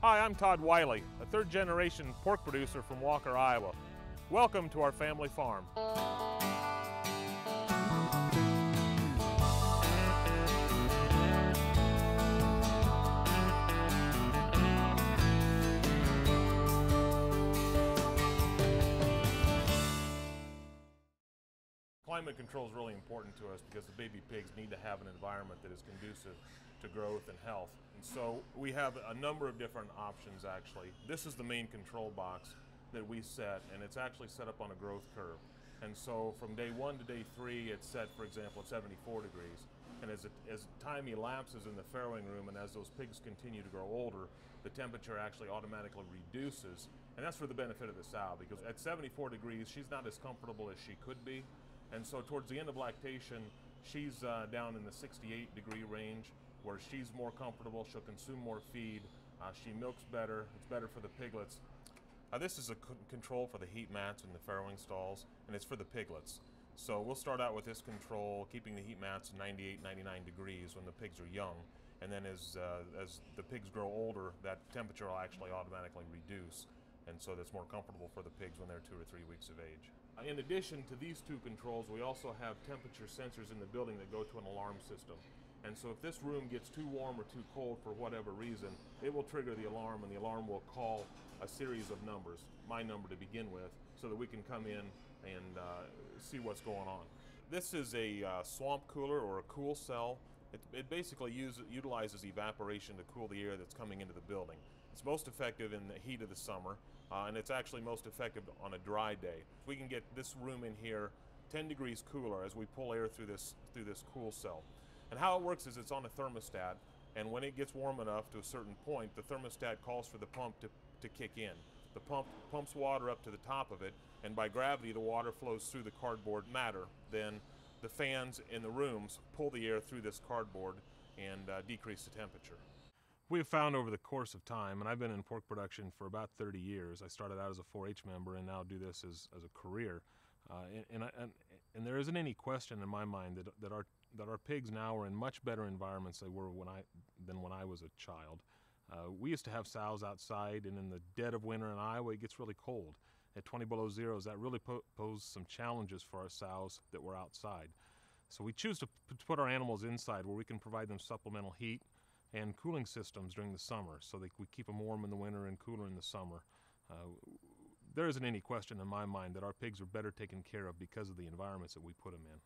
Hi, I'm Todd Wiley, a third generation pork producer from Walker, Iowa. Welcome to our family farm. Climate control is really important to us because the baby pigs need to have an environment that is conducive to growth and health. And so we have a number of different options actually. This is the main control box that we set and it's actually set up on a growth curve. And so from day one to day three, it's set, for example, at 74 degrees. And as, it, as time elapses in the farrowing room and as those pigs continue to grow older, the temperature actually automatically reduces. And that's for the benefit of the sow because at 74 degrees, she's not as comfortable as she could be. And so towards the end of lactation, she's uh, down in the 68 degree range where she's more comfortable, she'll consume more feed, uh, she milks better, it's better for the piglets. Uh, this is a control for the heat mats in the farrowing stalls, and it's for the piglets. So we'll start out with this control, keeping the heat mats 98, 99 degrees when the pigs are young. And then as, uh, as the pigs grow older, that temperature will actually automatically reduce and so that's more comfortable for the pigs when they're two or three weeks of age. Uh, in addition to these two controls, we also have temperature sensors in the building that go to an alarm system. And so if this room gets too warm or too cold for whatever reason, it will trigger the alarm and the alarm will call a series of numbers, my number to begin with, so that we can come in and uh, see what's going on. This is a uh, swamp cooler or a cool cell. It, it basically use, utilizes evaporation to cool the air that's coming into the building. It's most effective in the heat of the summer, uh, and it's actually most effective on a dry day. If we can get this room in here 10 degrees cooler as we pull air through this, through this cool cell. And how it works is it's on a thermostat, and when it gets warm enough to a certain point, the thermostat calls for the pump to, to kick in. The pump pumps water up to the top of it, and by gravity, the water flows through the cardboard matter. Then the fans in the rooms pull the air through this cardboard and uh, decrease the temperature. We have found over the course of time, and I've been in pork production for about 30 years. I started out as a 4-H member and now do this as, as a career. Uh, and, and, and, and, there isn't any question in my mind that, that, our, that our pigs now are in much better environments they were when I, than when I was a child. Uh, we used to have sows outside, and in the dead of winter in Iowa, it gets really cold. At 20 below zeros, that really po posed some challenges for our sows that were outside. So we choose to put our animals inside where we can provide them supplemental heat, and cooling systems during the summer so that we keep them warm in the winter and cooler in the summer. Uh, there isn't any question in my mind that our pigs are better taken care of because of the environments that we put them in.